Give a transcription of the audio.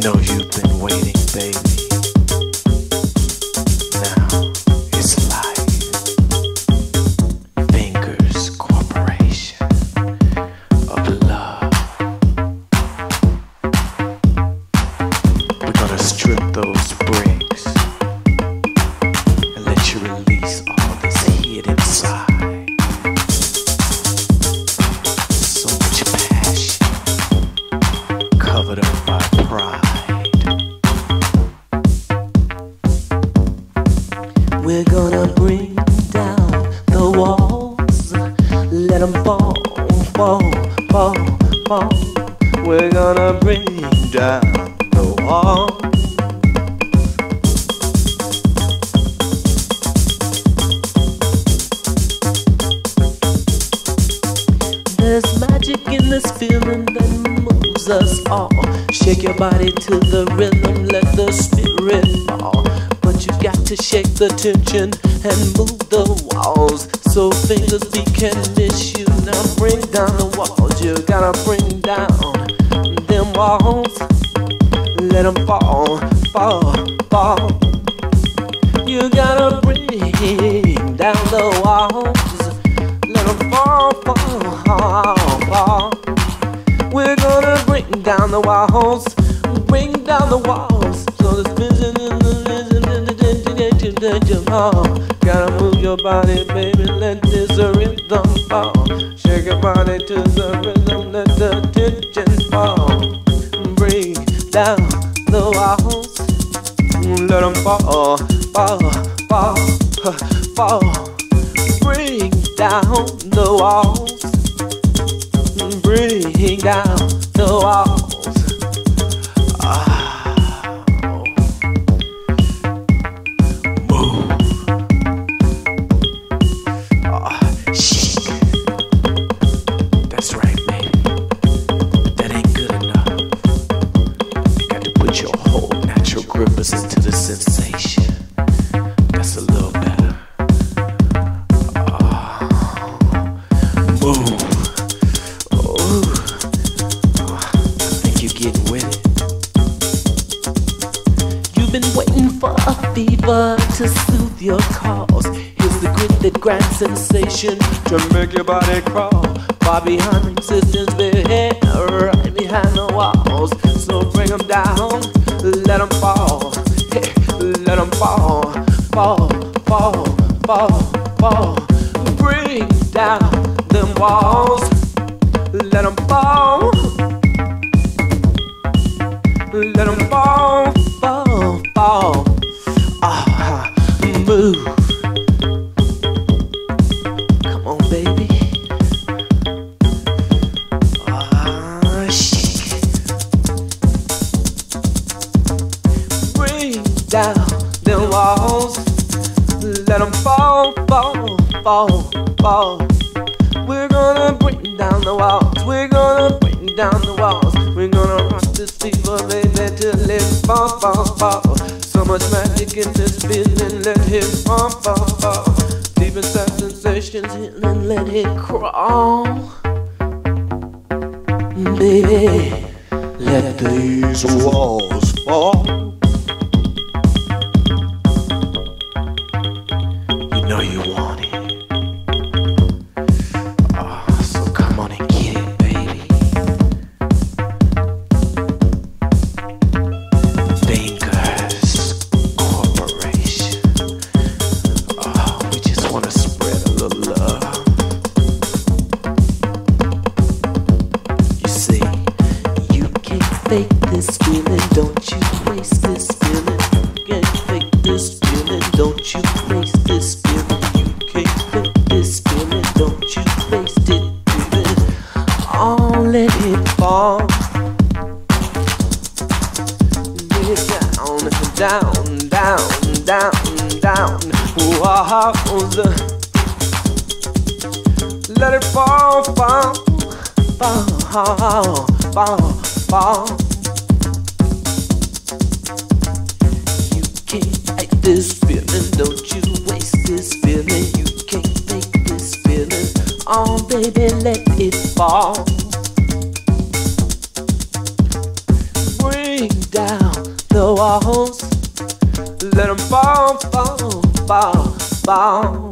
know you've been waiting, baby. We're gonna bring down the walls, let them fall, fall, fall, fall. We're gonna bring down the walls. There's magic in this feeling that moves us all. Shake your body to the rhythm, let the spirit fall. But you got to shake the tension and move the walls so fingers be can miss you. Now bring down the walls, you gotta bring down them walls. Let them fall, fall, fall. You gotta bring down the walls. Let them fall, fall, fall. We're gonna bring down the walls, bring down the walls. So this vision in the tension, tension, oh. Gotta move your body, baby, let this rhythm fall. Shake your body to the rhythm, let the tension fall. Break down the walls, let them fall, fall, fall, fall. Bring down the walls. Bring down the walls. Ah. Your cause. Here's the grit that grants sensation to make your body crawl. Far behind resistance, baby, right behind the walls. So bring them down, let them fall. Let them fall, fall, fall, fall, fall. Bring down them walls, let them fall. Let them So much magic in this building, let fall, fall, fall. Deep inside sensations, healing, let it crawl. Baby, let these walls fall. Fake this feeling, don't you waste this feeling. You can't fake this feeling, don't you waste this feeling. You can't fake this feeling, don't you waste it, baby. Oh, let it fall. Down, down, down, down, down. Walls. Let it fall, fall, fall, fall, fall. You can't fight this feeling, don't you waste this feeling. You can't fake this feeling. Oh, baby, let it fall. Bring down the walls. Let them fall, fall, fall, fall.